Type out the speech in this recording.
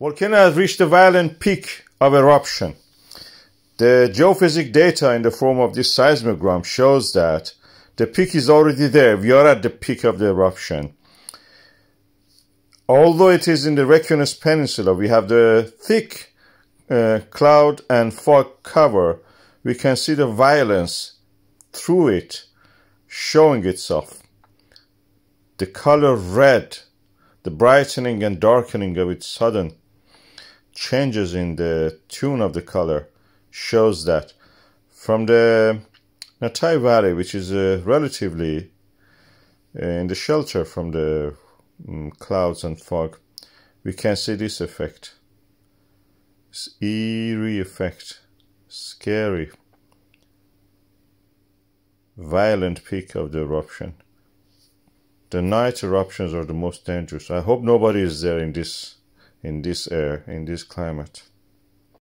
Volcano has reached a violent peak of eruption. The geophysic data in the form of this seismogram shows that the peak is already there. We are at the peak of the eruption. Although it is in the Reykjanes Peninsula, we have the thick uh, cloud and fog cover. We can see the violence through it showing itself. The color red, the brightening and darkening of its sudden changes in the tune of the color shows that from the Natthagi Valley, which is uh, relatively uh, in the shelter from the um, clouds and fog, we can see this effect. This eerie effect, scary, violent peak of the eruption. The night eruptions are the most dangerous. I hope nobody is there in this in this air, in this climate.